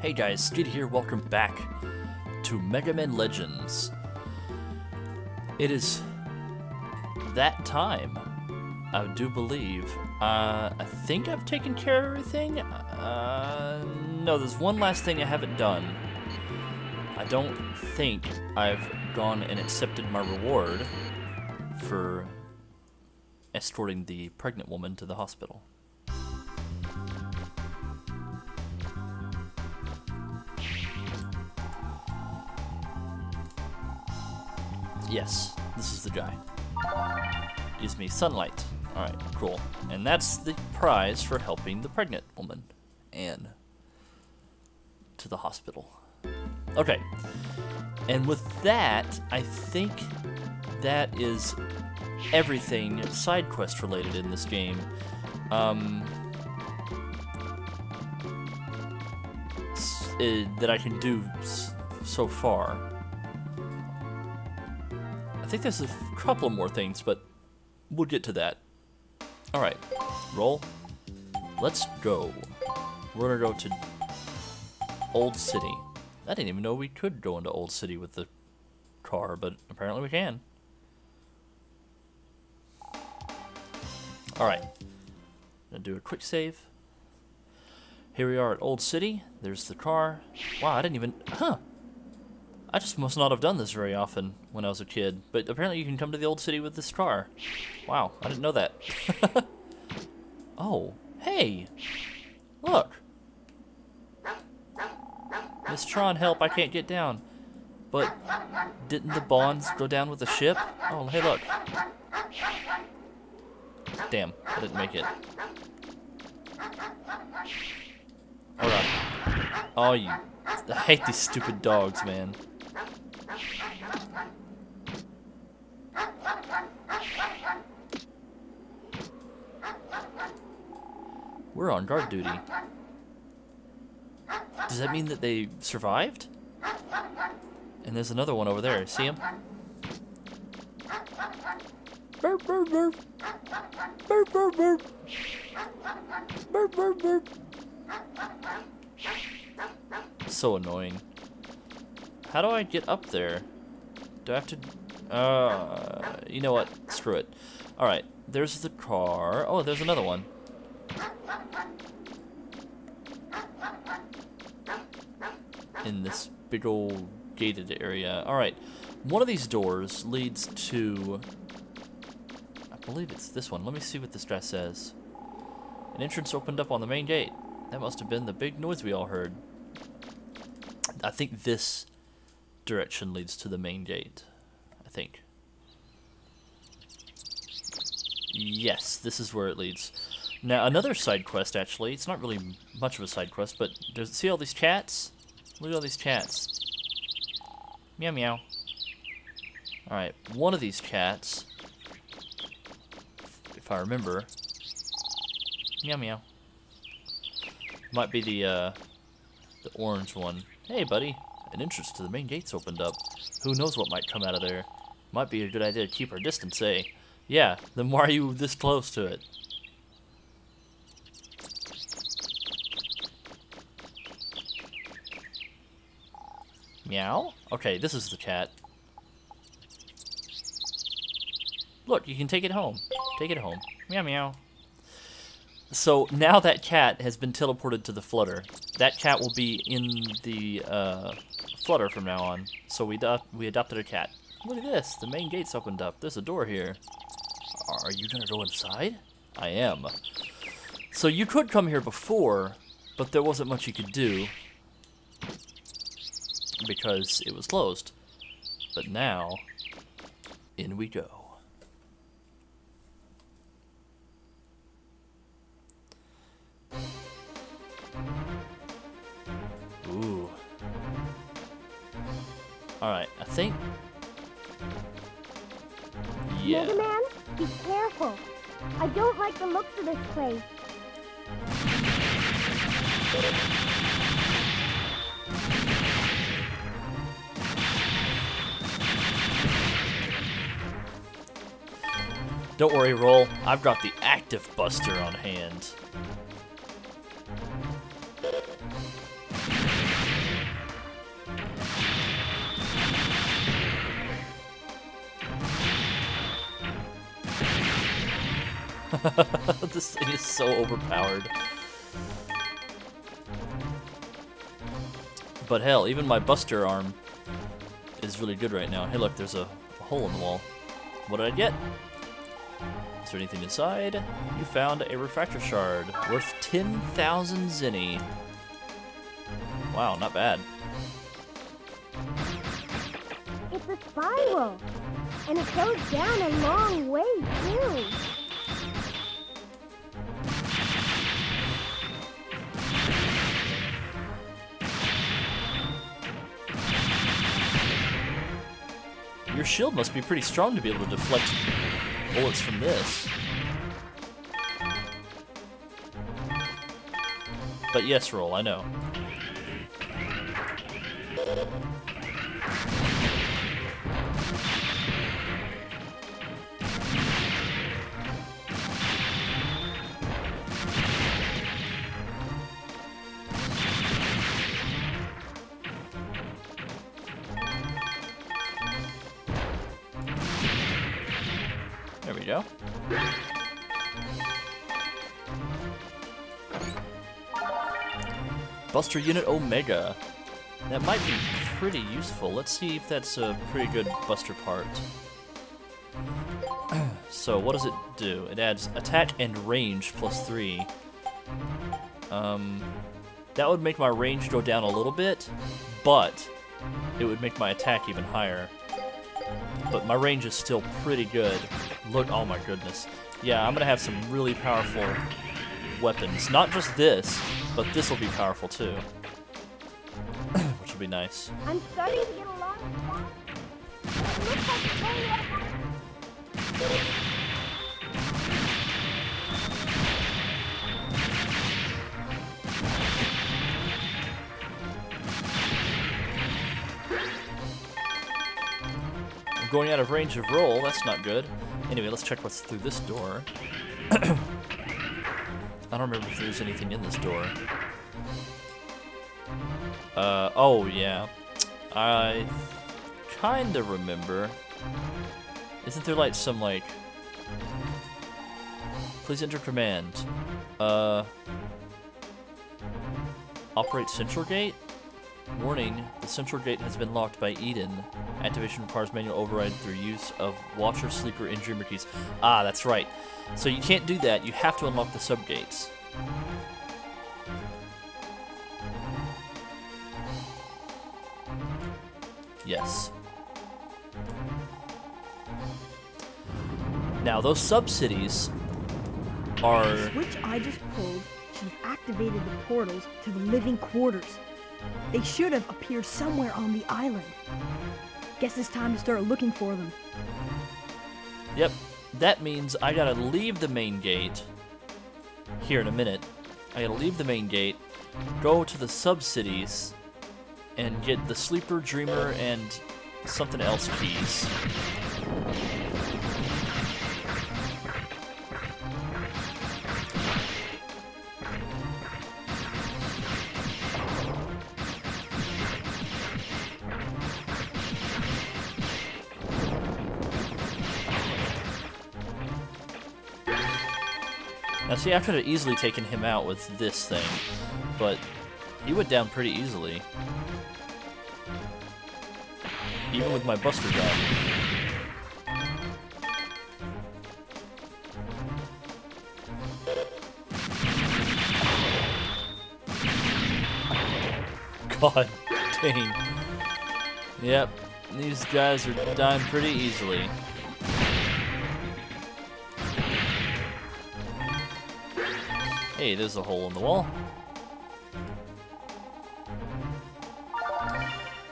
Hey guys, Skidd here, welcome back to Mega Man Legends. It is that time, I do believe. Uh, I think I've taken care of everything. Uh, no, there's one last thing I haven't done. I don't think I've gone and accepted my reward for escorting the pregnant woman to the hospital. Yes, this is the guy. Gives me sunlight. Alright, cool. And that's the prize for helping the pregnant woman. Anne. To the hospital. Okay. And with that, I think that is everything side quest related in this game. Um, uh, that I can do so far. I think there's a couple more things, but we'll get to that. All right, roll. Let's go. We're gonna go to Old City. I didn't even know we could go into Old City with the car, but apparently we can. All right, gonna do a quick save. Here we are at Old City. There's the car. Wow, I didn't even, huh? I just must not have done this very often when I was a kid, but apparently you can come to the old city with this car. Wow, I didn't know that. oh, hey! Look! Miss Tron, help, I can't get down. But didn't the Bonnes go down with the ship? Oh, hey, look. Damn, I didn't make it. Hold on. Oh, you. I hate these stupid dogs, man. We're on guard duty. Does that mean that they survived? And there's another one over there. See him? Burp, burp, burp. Burp, burp, burp. Burp, burp, burp. So annoying. How do I get up there? Do I have to... Uh, you know what? Screw it. Alright, there's the car. Oh, there's another one. In this big old gated area. Alright, one of these doors leads to... I believe it's this one. Let me see what this guy says. An entrance opened up on the main gate. That must have been the big noise we all heard. I think this direction leads to the main gate. I think. Yes, this is where it leads. Now, another side quest, actually. It's not really much of a side quest, but there's, see all these chats? Look at all these chats. Meow meow. Alright, one of these chats, if I remember, meow meow, might be the, uh, the orange one. Hey, buddy, an entrance to the main gate's opened up. Who knows what might come out of there? Might be a good idea to keep our distance, eh? Yeah, then why are you this close to it? Meow? Okay, this is the cat. Look, you can take it home. Take it home. Meow meow. So now that cat has been teleported to the flutter. That cat will be in the uh, flutter from now on. So we, we adopted a cat. Look at this. The main gate's opened up. There's a door here. Are you gonna go inside? I am. So you could come here before, but there wasn't much you could do because it was closed. But now, in we go. Looks of this place. Don't worry, Roll. I've got the active buster on hand. this thing is so overpowered. But hell, even my Buster arm is really good right now. Hey look, there's a, a hole in the wall. What did I get? Is there anything inside? You found a refractor shard worth 10,000 zenny. Wow, not bad. It's a spiral. And it goes down a long way, too. Shield must be pretty strong to be able to deflect bullets from this. But yes, roll, I know. Buster Unit Omega. That might be pretty useful. Let's see if that's a pretty good Buster part. so, what does it do? It adds attack and range plus 3. Um, that would make my range go down a little bit, but it would make my attack even higher. But my range is still pretty good. Look, oh my goodness. Yeah, I'm gonna have some really powerful weapons. Not just this, but this will be powerful too. Which will be nice. I'm starting to get a lot of fast. It looks like it's going to happen. I'm going out of range of roll, that's not good. Anyway, let's check what's through this door. I don't remember if there's anything in this door. Uh, oh yeah. I kinda remember. Isn't there like some like... Please enter command. Uh... Operate central gate? Warning, the central gate has been locked by Eden. Activation requires manual override through use of Watcher, Sleeper, and Dreamer keys. Ah, that's right. So you can't do that, you have to unlock the subgates. Yes. Now, those sub-cities are... The switch I just pulled should have activated the portals to the living quarters. They should have appeared somewhere on the island. Guess it's time to start looking for them. Yep, that means I gotta leave the main gate here in a minute. I gotta leave the main gate, go to the sub-cities, and get the Sleeper, Dreamer, and something else keys. See, I could have easily taken him out with this thing, but he went down pretty easily. Even with my Buster gun. God dang. Yep, these guys are dying pretty easily. Hey, there's a hole in the wall.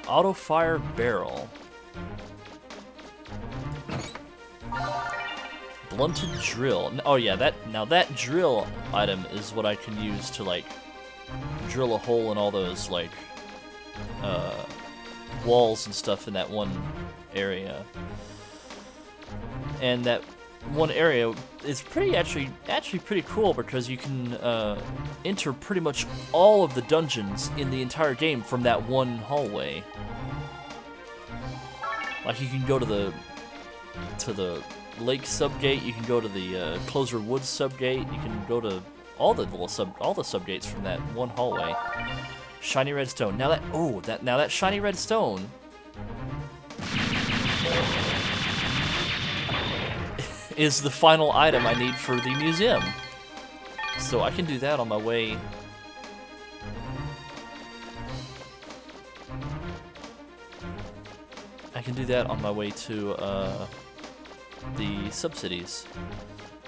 Auto fire barrel. Blunted drill. Oh yeah, that now that drill item is what I can use to like drill a hole in all those like uh, walls and stuff in that one area. And that one area is pretty actually actually pretty cool because you can uh, enter pretty much all of the dungeons in the entire game from that one hallway. Like you can go to the to the Lake subgate. You can go to the uh, Clozer Woods subgate. You can go to all the little sub all the subgates from that one hallway. Shiny red stone. Now that oh that now that shiny red stone is the final item I need for the museum. So I can do that on my way. I can do that on my way to uh, the subcities.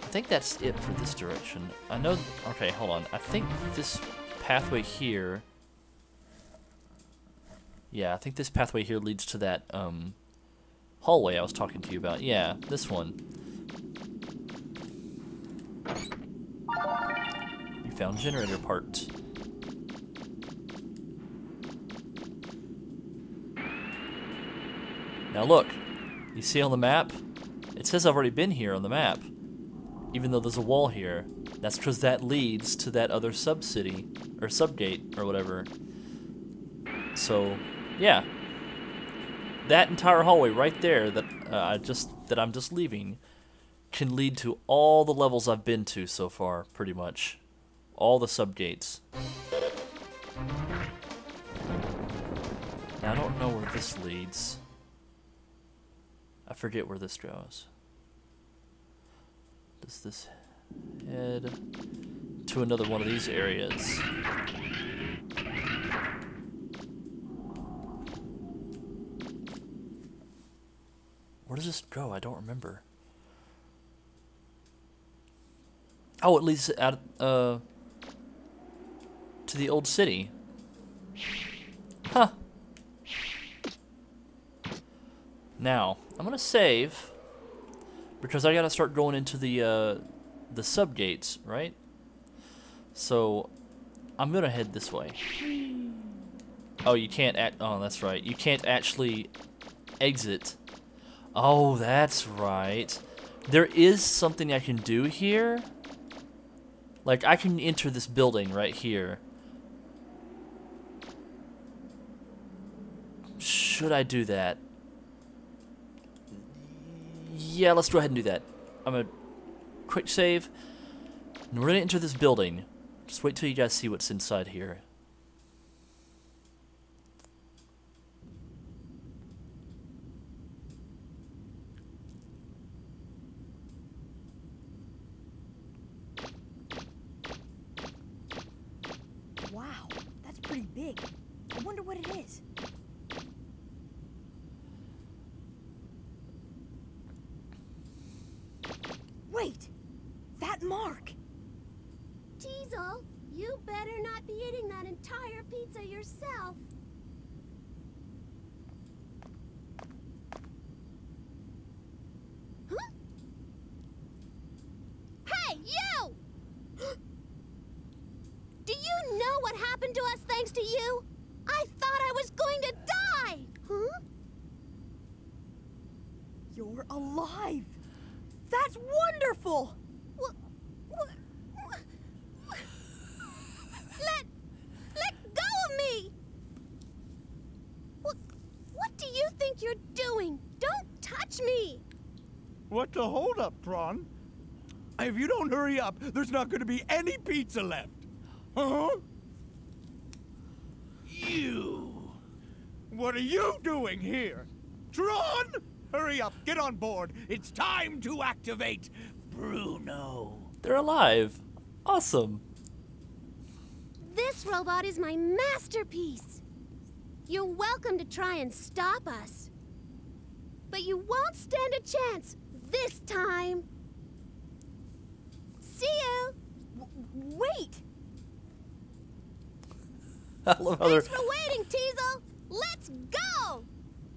I think that's it for this direction. I know. Okay, hold on. I think this pathway here. Yeah, I think this pathway here leads to that um, hallway I was talking to you about. Yeah, this one. You found generator parts. Now look, you see on the map? It says I've already been here on the map. Even though there's a wall here. That's because that leads to that other sub-city, or sub-gate, or whatever. So, yeah. That entire hallway right there that uh, I just that I'm just leaving can lead to all the levels I've been to so far, pretty much. All the subgates. Now, I don't know where this leads. I forget where this goes. Does this head to another one of these areas? Where does this go? I don't remember. Oh, it leads out uh to the old city. Huh. Now, I'm gonna save because I gotta start going into the uh, the sub gates, right? So I'm gonna head this way. Oh, you can't act. Oh, that's right. You can't actually exit. Oh, that's right. There is something I can do here. Like I can enter this building right here. Should I do that? Yeah, let's go ahead and do that. I'm gonna quick save. And we're gonna enter this building. Just wait till you guys see what's inside here. Wow, that's pretty big. I wonder what it is. Wait! That mark! Teasel, you better not be eating that entire pizza yourself. Huh? Hey, you! Do you know what happened to us thanks to you? I thought I was going to die! Huh? You're alive! That's What? Let, let go of me! What, what do you think you're doing? Don't touch me! What's the holdup, Tron? If you don't hurry up, there's not going to be any pizza left. Huh? You. What are you doing here? Tron! Hurry up, get on board. It's time to activate Bruno. They're alive. Awesome. This robot is my masterpiece. You're welcome to try and stop us. But you won't stand a chance this time. See you! W- wait! I love how. Thanks for waiting, Teasel! Let's go!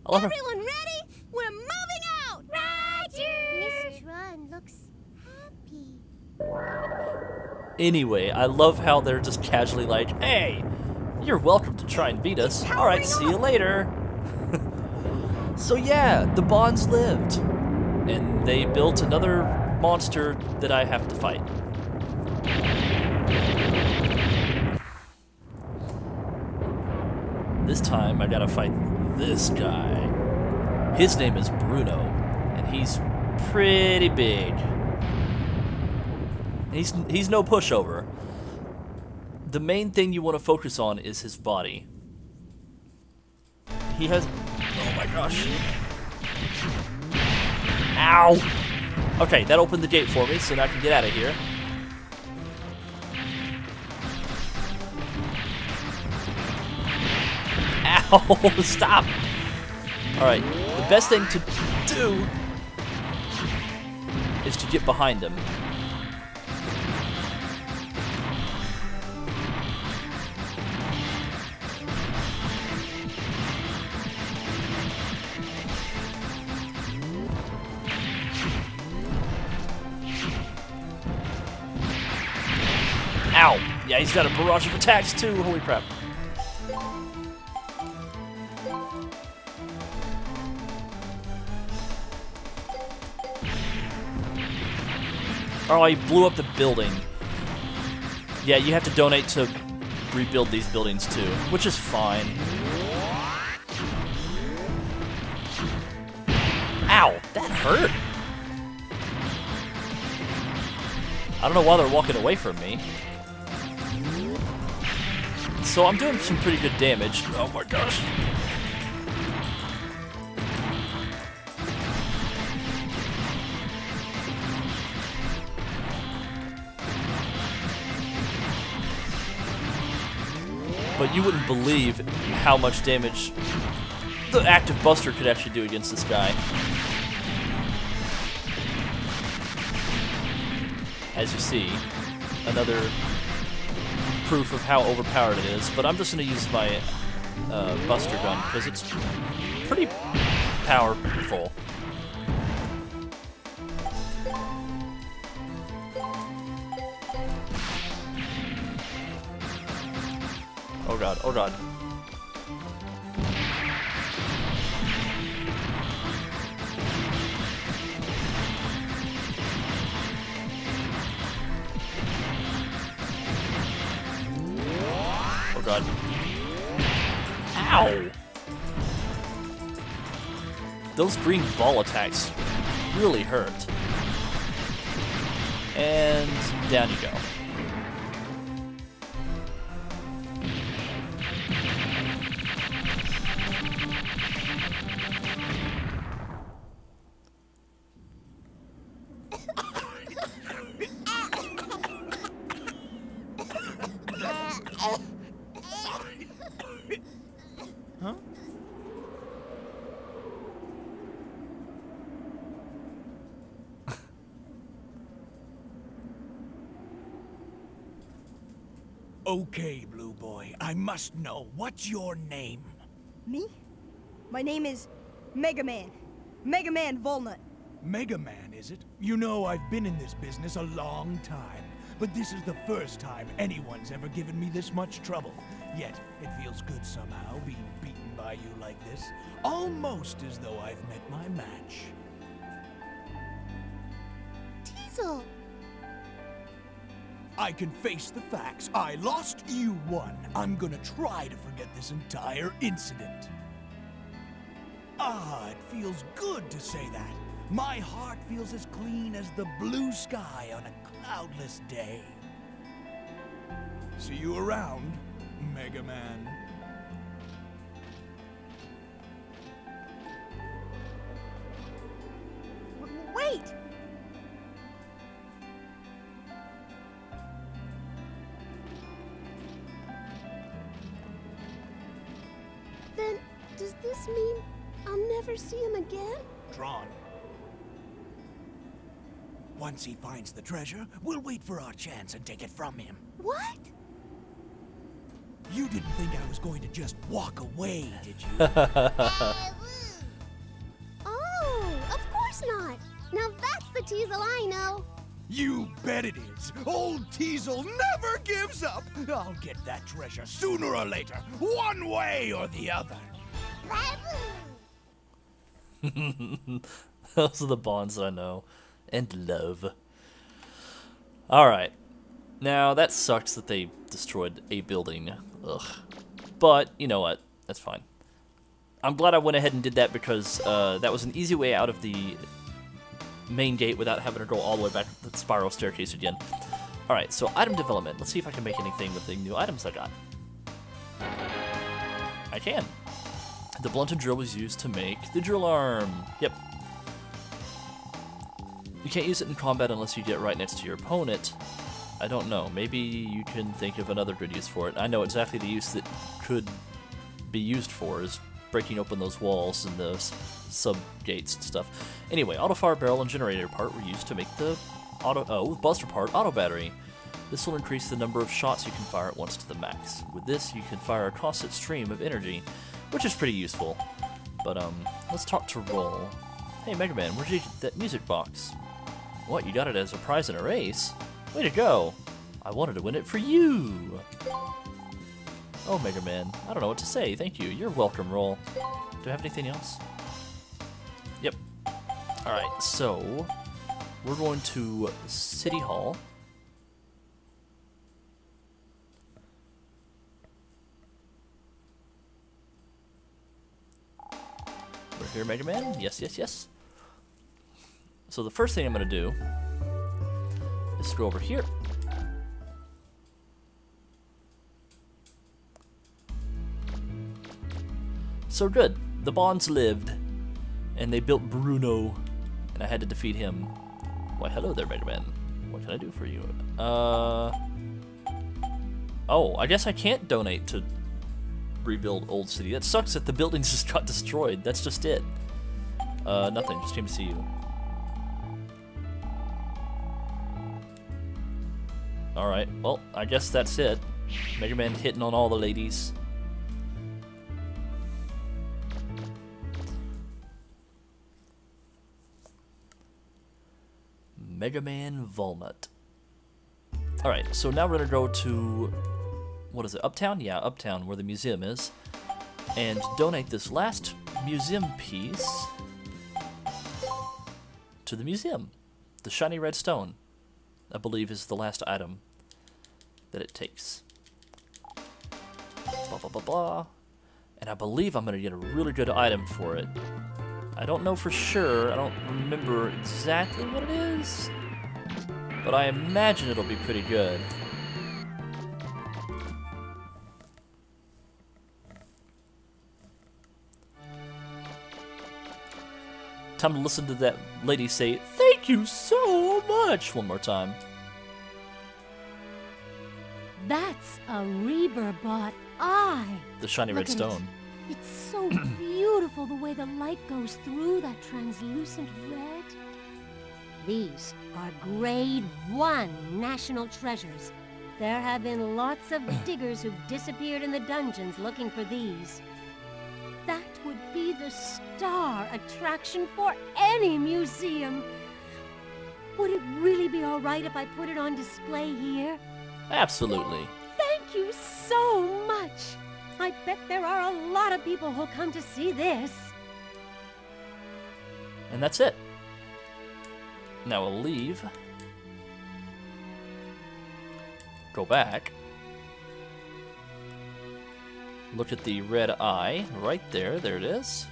I love how, Everyone ready? We're moving out! Roger! Miss Tron looks happy. Anyway, I love how they're just casually like, "Hey, you're welcome to try and beat us. All right, see you later." so yeah, the Bonnes lived, and they built another monster that I have to fight. This time I gotta fight this guy. His name is Bruno, and he's pretty big. He's he's no pushover. The main thing you want to focus on is his body. He has Oh my gosh. Ow! Okay, that opened the gate for me, so now I can get out of here. Ow! Stop! Alright, the best thing to do is to get behind him. He's got a barrage of attacks too, holy crap. Oh, he blew up the building. Yeah, you have to donate to rebuild these buildings too, which is fine. Ow, that hurt. I don't know why they're walking away from me. So I'm doing some pretty good damage. Oh my gosh. But you wouldn't believe how much damage the active buster could actually do against this guy. As you see, another proof of how overpowered it is, but I'm just going to use my uh, Buster Gun because it's pretty powerful. Oh god, oh god. Oh god. Ow! Those green ball attacks really hurt. And down you go. Huh? okay, Blue Boy. I must know. What's your name? Me? My name is Mega Man. Mega Man Volnut. Mega Man, is it? You know, I've been in this business a long time, but this is the first time anyone's ever given me this much trouble. Yet, it feels good somehow being beaten by you like this. Almost as though I've met my match. I can face the facts. I lost, you won. I'm gonna try to forget this entire incident. Ah, it feels good to say that. My heart feels as clean as the blue sky on a cloudless day. See you around, Mega Man. Once he finds the treasure, we'll wait for our chance and take it from him. What? You didn't think I was going to just walk away, did you? Oh, of course not. Now that's the Teasel I know. You bet it is. Old Teasel never gives up. I'll get that treasure sooner or later, one way or the other. Those are the Bonnes I know. And love. Alright. Now, that sucks that they destroyed a building. Ugh. But, you know what? That's fine. I'm glad I went ahead and did that because uh, that was an easy way out of the main gate without having to go all the way back to the spiral staircase again. Alright, so item development. Let's see if I can make anything with the new items I got. I can. The blunted drill was used to make the drill arm. Yep. You can't use it in combat unless you get right next to your opponent. I don't know. Maybe you can think of another good use for it. I know exactly the use that could be used for is breaking open those walls and the sub gates and stuff. Anyway, auto fire barrel and generator part were used to make the auto oh buster part auto battery. This will increase the number of shots you can fire at once to the max. With this, you can fire a constant stream of energy, which is pretty useful. But um, let's talk to Roll. Hey Mega Man, where'd you get that music box? What, you got it as a prize in a race? Way to go! I wanted to win it for you! Oh, Mega Man, I don't know what to say. Thank you. You're welcome, Roll. Do I have anything else? Yep. Alright, so... We're going to City Hall. We're here, Mega Man. Yes, yes, yes. So the first thing I'm going to do is go over here. So good. The Bonnes lived, and they built Bruno, and I had to defeat him. Why, hello there, Mega Man. What can I do for you? Uh... Oh, I guess I can't donate to rebuild Old City. That sucks that the buildings just got destroyed. That's just it. Uh, nothing. Just came to see you. Alright, well, I guess that's it. Mega Man hitting on all the ladies. Mega Man Volnut. Alright, so now we're gonna go to, what is it, Uptown? Yeah, Uptown, where the museum is, and donate this last museum piece to the museum. The shiny red stone, I believe, is the last item that it takes. Blah, blah, blah, blah. And I believe I'm gonna get a really good item for it. I don't know for sure. I don't remember exactly what it is. But I imagine it'll be pretty good. Time to listen to that lady say, Thank you so much, one more time. That's a Reaverbot eye. The shiny red Look it. stone. It's so beautiful the way the light goes through that translucent red. These are grade one national treasures. There have been lots of diggers who've disappeared in the dungeons looking for these. That would be the star attraction for any museum. Would it really be all right if I put it on display here? Absolutely. Thank you so much. I bet there are a lot of people who'll come to see this. And that's it. Now we'll leave. Go back. Look at the red eye right there. There it is.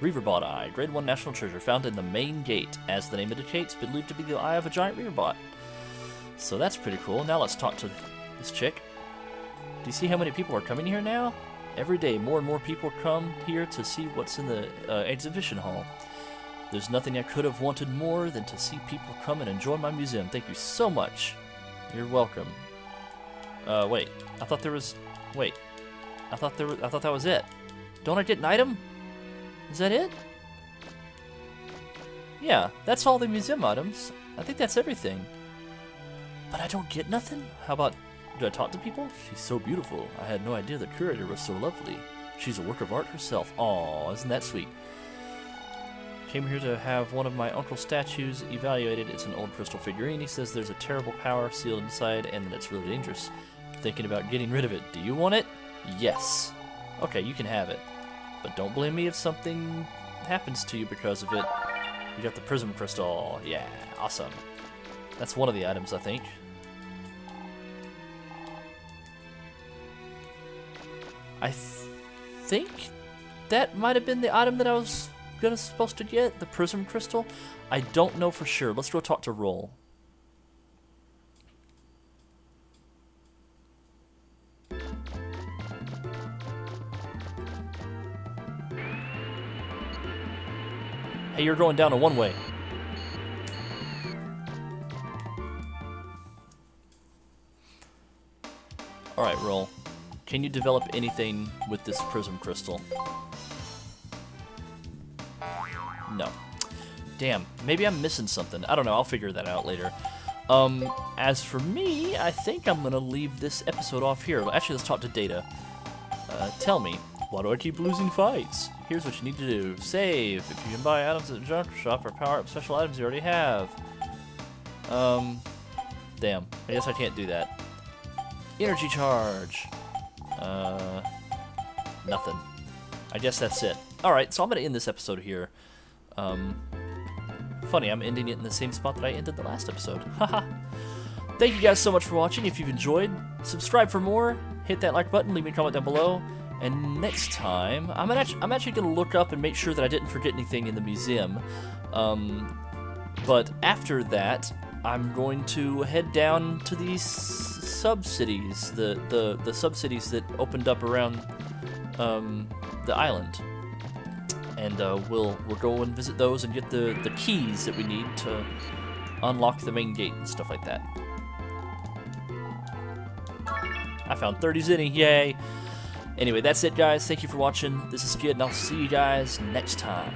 Reaverbot Eye, grade 1 national treasure, found in the main gate. As the name indicates, believed to be the eye of a giant Reaverbot. So that's pretty cool. Now let's talk to this chick. Do you see how many people are coming here now? Every day, more and more people come here to see what's in the uh, exhibition hall. There's nothing I could have wanted more than to see people come and enjoy my museum. Thank you so much. You're welcome. Uh, wait. I thought there was... Wait. I thought there was... I thought that was it. Don't I get an item? Is that it? Yeah, that's all the museum items. I think that's everything. But I don't get nothing? How about... Do I talk to people? She's so beautiful. I had no idea the curator was so lovely. She's a work of art herself. Aw, isn't that sweet? Came here to have one of my uncle's statues evaluated. It's an old crystal figurine. He says there's a terrible power sealed inside and that it's really dangerous. Thinking about getting rid of it. Do you want it? Yes. Okay, you can have it. But don't blame me if something happens to you because of it. You got the prism crystal. Yeah, awesome. That's one of the items, I think. I th think that might have been the item that I was gonna supposed to get? The prism crystal? I don't know for sure. Let's go talk to Roll. Hey, you're going down a one Alright, roll. Can you develop anything with this prism crystal? No. Damn, maybe I'm missing something. I don't know, I'll figure that out later. Um, as for me, I think I'm gonna leave this episode off here. Actually, let's talk to Data. Uh, tell me, why do I keep losing fights? Here's what you need to do. Save. If you can buy items at the junk shop or power up special items you already have. Um, damn. I guess I can't do that. Energy charge. Uh, nothing. I guess that's it. Alright, so I'm going to end this episode here. Um, funny, I'm ending it in the same spot that I ended the last episode. Haha. Thank you guys so much for watching. If you've enjoyed, subscribe for more. Hit that like button. Leave me a comment down below. And next time, I'm actually, I'm actually going to look up and make sure that I didn't forget anything in the museum. Um, but after that, I'm going to head down to these sub-cities, the, the, the sub-cities that opened up around um, the island. And uh, we'll, we'll go and visit those and get the, the keys that we need to unlock the main gate and stuff like that. I found 30 zenny, yay! Anyway, that's it, guys. Thank you for watching. This is Skidd, and I'll see you guys next time.